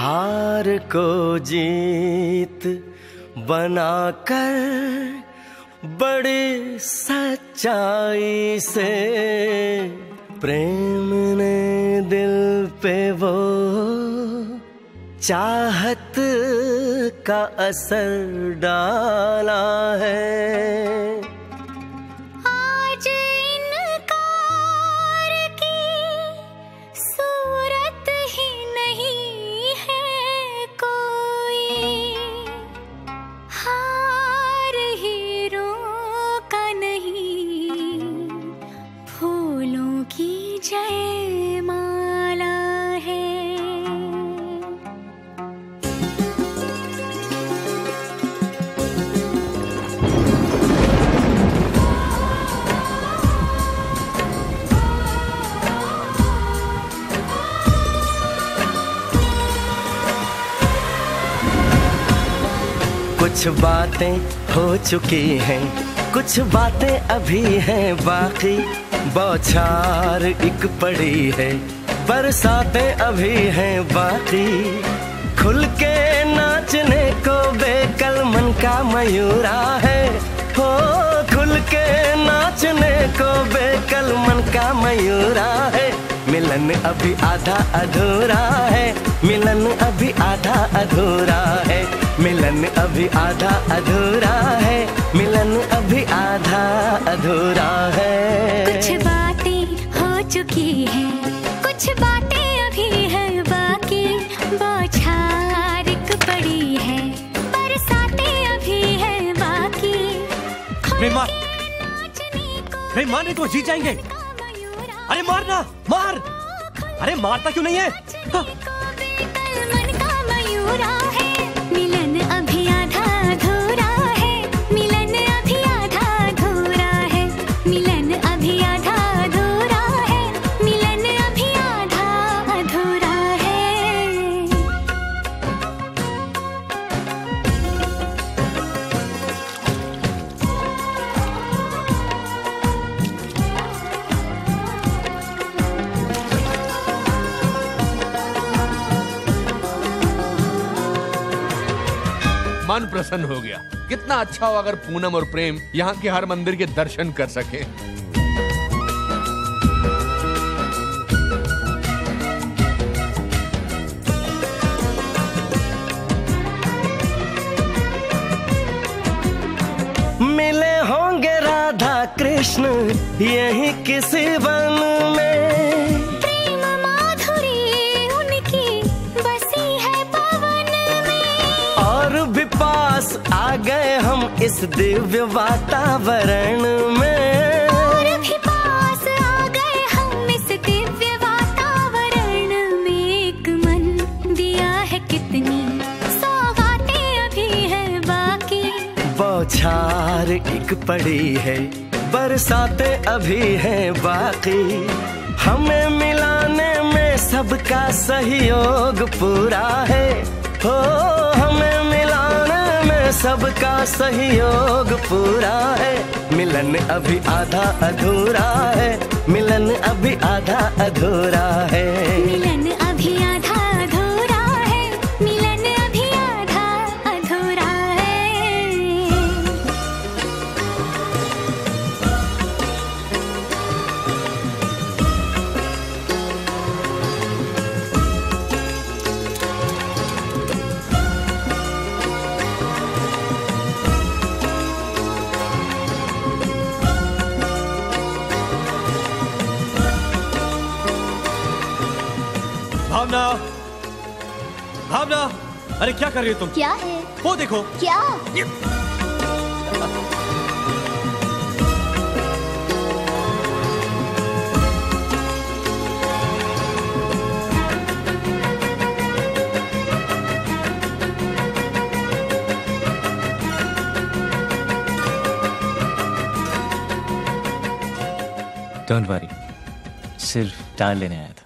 हार को जीत बनाकर बड़ी सच्चाई से प्रेम ने दिल पे वो चाहत का असर डाला है। कुछ बातें हो चुकी हैं कुछ बातें अभी हैं बाकी। बौछार एक पड़ी है, बरसातें अभी हैं बाकी। खुल के नाचने को बेकल मन का मयूरा है। हो, खुल के नाचने को बेकल मन का मयूरा है। मिलन अभी आधा अधूरा है, मिलन अभी आधा अधूरा है। मिलन अभी आधा अधूरा है, मिलन अभी आधा अधूरा नहीं मारने तो जीत जाएँगे। अरे मारना मार। अरे मारता क्यों नहीं है। मन प्रसन्न हो गया। कितना अच्छा हो अगर पूनम और प्रेम यहाँ के हर मंदिर के दर्शन कर सके। मिले होंगे राधा कृष्ण, यही किसी वन इस दिव्य वातावरण में। और भी पास आ गए हम इस दिव्य वातावरण में। एक मन दिया है कितनी। सौगातें अभी है बाकी। बौछार एक पड़ी है बरसातें अभी है बाकी। हमें मिलाने में सबका सहयोग पूरा है। हो हमें मिलाने में सबका सहयोग पूरा है। मिलन अभी आधा अधूरा है। मिलन अभी आधा अधूरा है। भावना। भावना अरे क्या कर रही हो तुम? क्या है? वो देखो। क्या? डोंट वरी सिर्फ़ टाल लेने आया था।